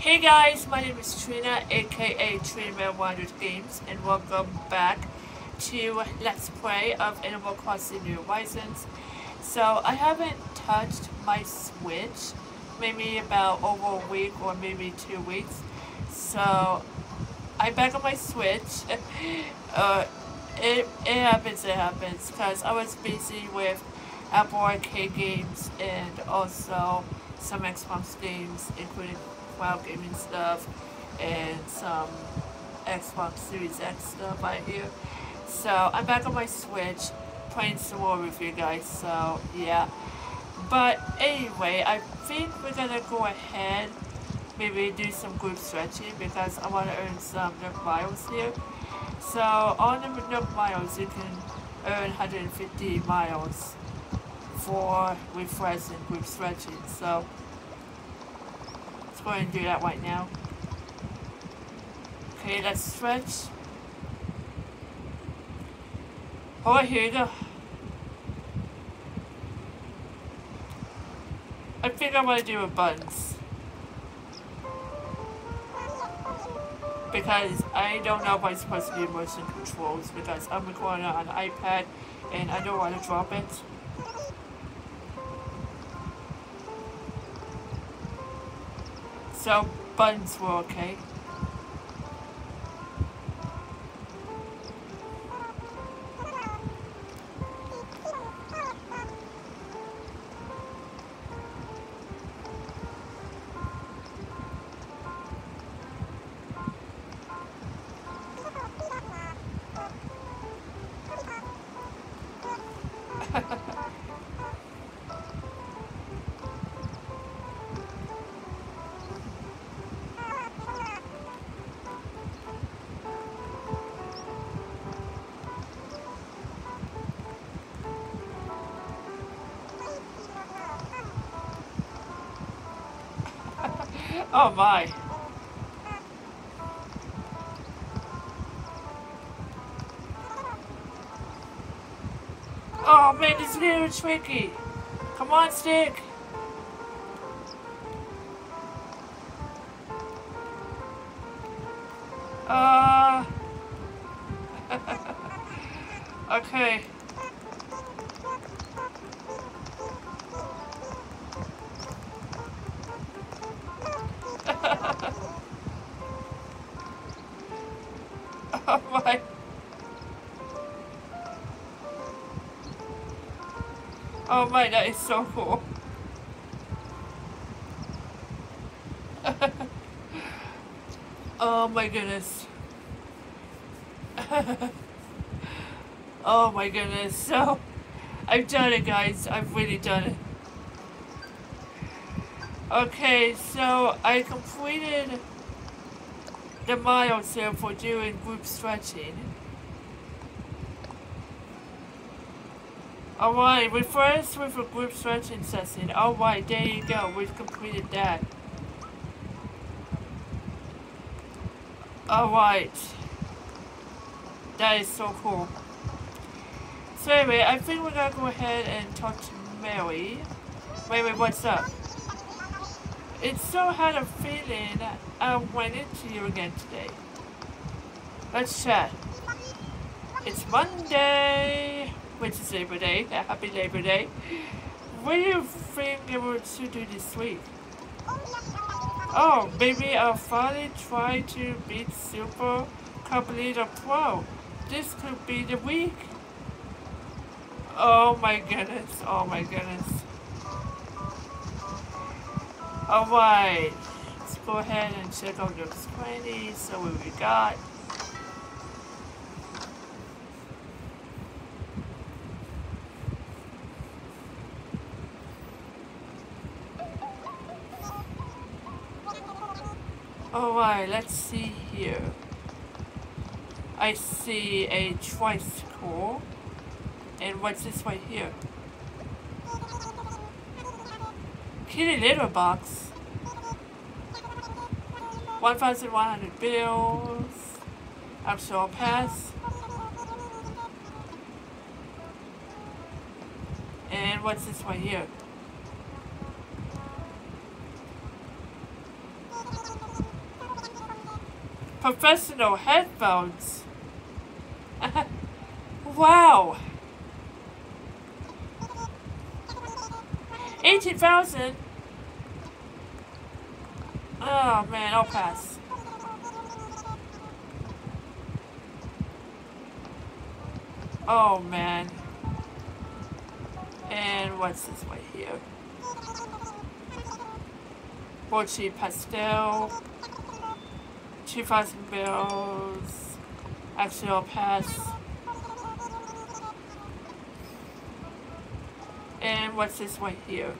Hey guys, my name is Trina, aka Trina 100 Games, and welcome back to Let's Play of Animal Crossing New Horizons. So, I haven't touched my Switch, maybe about over a week or maybe two weeks. So, I'm back on my Switch. uh, it, it happens, it happens, because I was busy with Apple Arcade games and also some Xbox games, including cloud gaming stuff and some Xbox Series X stuff I hear. So I'm back on my Switch playing some more with you guys, so yeah. But anyway, I think we're gonna go ahead, maybe do some group stretching because I want to earn some Nook Miles here. So on the Nook Miles, you can earn 150 miles for refresh and group stretching. So let's go ahead and do that right now. Okay, let's stretch. Alright, here go. I think I want to do a buttons. Because I don't know if I'm supposed to do motion controls because I'm recording on an iPad and I don't want to drop it. So buttons were okay. Oh my. Oh man, this is very tricky. Come on, stick. Uh. okay. Oh my, that is so cool. oh my goodness. oh my goodness. So, I've done it guys. I've really done it. Okay, so I completed the miles here for doing group stretching. Alright, we first with a group stretching session. Alright, there you go. We've completed that. Alright. That is so cool. So anyway, I think we're gonna go ahead and talk to Mary. Wait, wait, what's up? It so had a feeling I went into you again today. Let's chat. It's Monday, which is Labor Day. Happy Labor Day. What do you think they were to do this week? Oh, maybe I'll finally try to beat Super Cup Leader Pro. This could be the week. Oh my goodness, oh my goodness. Alright, let's go ahead and check out those 20, so what we got. Alright, let's see here. I see a tricycle. And what's this right here? Kitty litter box. 1,100 bills. Actual pass. And what's this right here? Professional headphones. wow. 18,000? Oh man, I'll pass. Oh man. And what's this way here? Bochi Pastel. 2,000 bills. Actually, I'll pass. And what's this one here?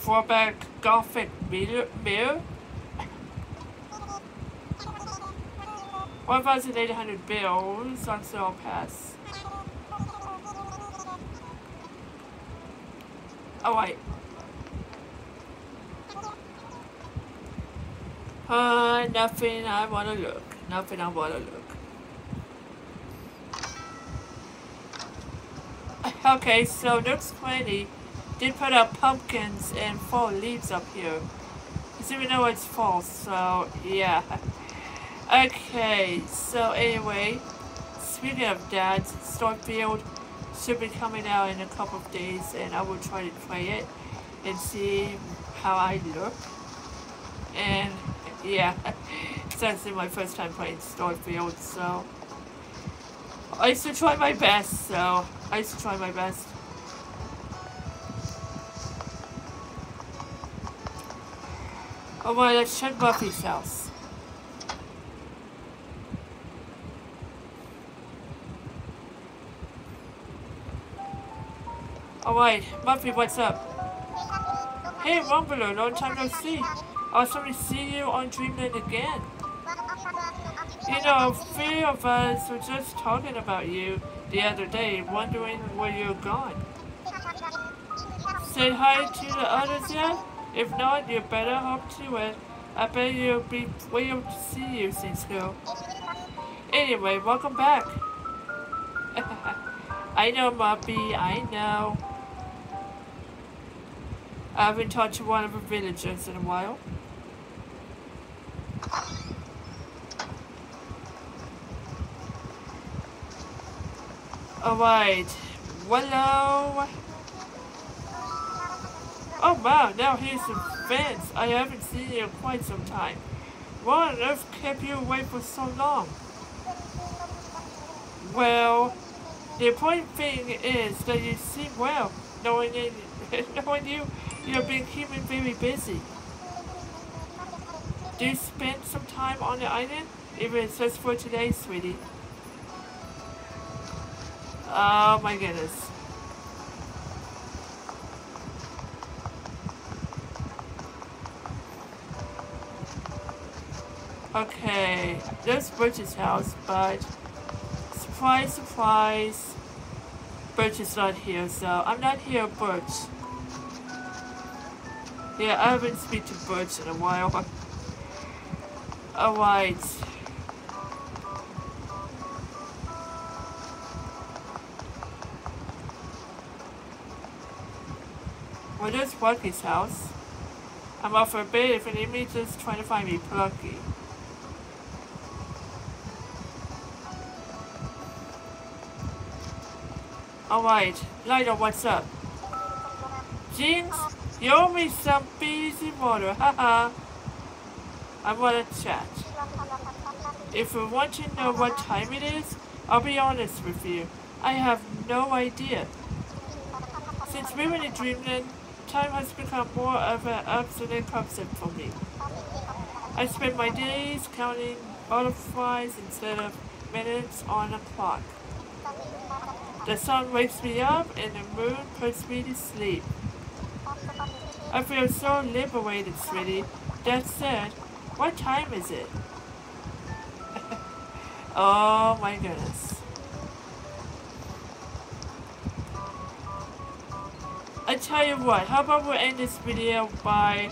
Four-back Gothic mirror? mirror? 1,800 bills on sale pass. Oh wait. Uh, nothing I wanna look. Nothing I wanna look. Okay, so Nook's Cranny did put up pumpkins and fall leaves up here. Because even though it's fall, so yeah. Okay, so anyway, speaking of that, Starfield should be coming out in a couple of days and I will try to play it and see how I look. And yeah, it's actually my first time playing Starfield, so I used to try my best, so I used to try my best. Oh my, let's check Muffy's house. Oh, Alright, Muffy, what's up? Hey, Rumbler, long time no see. Awesome to see you on Dreamland again. You know, three of us were just talking about you the other day, wondering where you're gone. Said hi to the others yet? If not, you better hop to it. I bet you'll be thrilled to see you since now. Anyway, welcome back. I know, Muffy, I know. I haven't talked to one of the villagers in a while. Alright. Hello. Oh wow, now here's some fence. I haven't seen you in quite some time. What on earth kept you away for so long? Well, the important thing is that you seem well, knowing, it, knowing you you're being keeping very busy. Do you spend some time on the island? Even just for today, sweetie. Oh my goodness. Okay, there's Birch's house, but surprise, surprise, Birch is not here, so I'm not here, Birch. Yeah, I haven't speak to Birch in a while. Alright. Well, there's Plucky's house. I'm off for a bit if need me, just trying to find me Plucky. Alright, Lighter, what's up? Jinx? You owe me some busy water, haha. I want to chat. If you want to know what time it is, I'll be honest with you. I have no idea. Since we were in Dreamland, time has become more of an absolute concept for me. I spend my days counting butterflies instead of minutes on a clock. The sun wakes me up and the moon puts me to sleep. I feel so liberated, sweetie. That said, what time is it? oh my goodness. I tell you what, how about we end this video by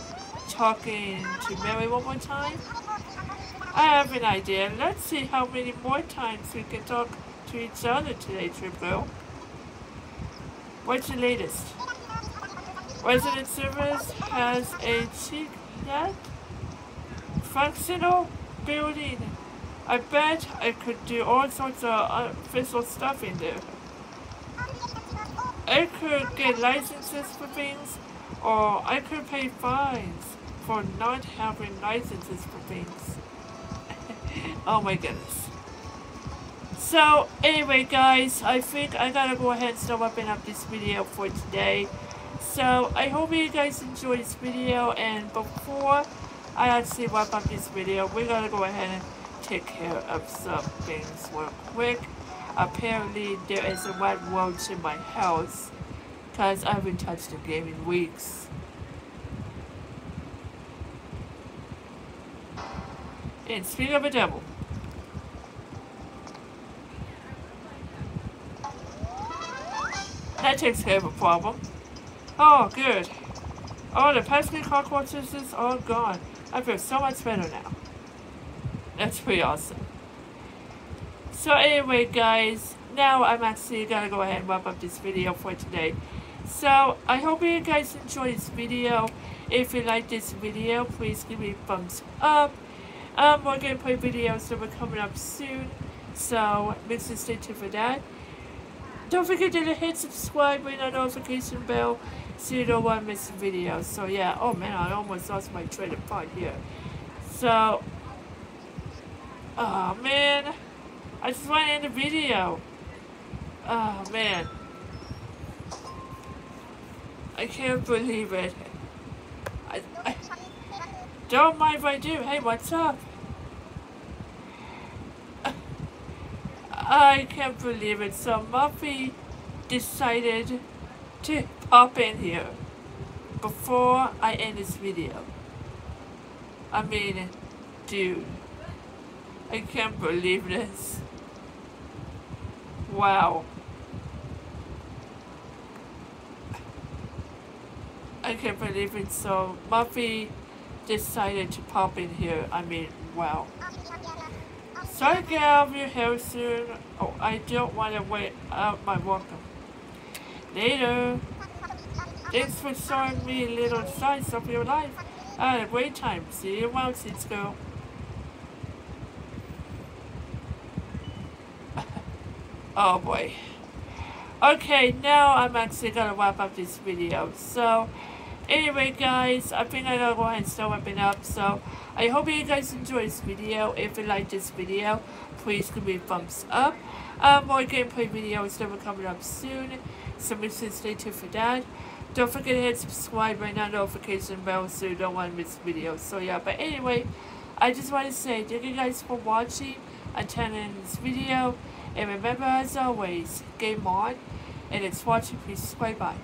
talking to Mary one more time? I have an idea. Let's see how many more times we can talk to each other today, Triple. What's the latest? Resident Service has a cheek net functional building. I bet I could do all sorts of official stuff in there. I could get licenses for things, or I could pay fines for not having licenses for things. oh my goodness. So, anyway guys, I think I gotta go ahead and start wrapping up this video for today. So, I hope you guys enjoyed this video, and before I actually wrap up this video, we're gonna go ahead and take care of some things real quick. Apparently, there is a red roach in my house, because I haven't touched the game in weeks. And speaking of a devil, that takes care of a problem. Oh, good. Oh, the pesky cockroaches is all gone. I feel so much better now. That's pretty awesome. So anyway, guys, now I'm actually gonna go ahead and wrap up this video for today. So, I hope you guys enjoyed this video. If you like this video, please give me a thumbs up. Um, more gameplay videos that are coming up soon. So, make sure to stay tuned for that. Don't forget to hit subscribe, ring that notification bell so you don't want to miss videos. So yeah, oh man, I almost lost my train of thought here. So, oh man, I just want to end the video. Oh man. I can't believe it. I, I don't mind if I do. Hey, what's up? I can't believe it. So Muffy decided to pop in here before I end this video. I mean, dude, I can't believe this. Wow. I can't believe it. So Muffy decided to pop in here. I mean, wow. So I get out of your hair soon. Oh, I don't want to wait out my welcome. Later. Thanks for showing me a little slice of your life. I a great time. See you around, Cisco. oh boy. Okay, now I'm actually gonna wrap up this video. So, anyway guys, I think I gotta go ahead and start wrapping up. So, I hope you guys enjoyed this video. If you like this video, please give me a thumbs up. Um, more gameplay videos that will coming up soon. So make sure to stay tuned for that. Don't forget to hit subscribe right now notification bell so you don't want to miss videos. So yeah, but anyway, I just want to say thank you guys for watching, attending this video. And remember as always, game on. And it's watching. please, Bye bye.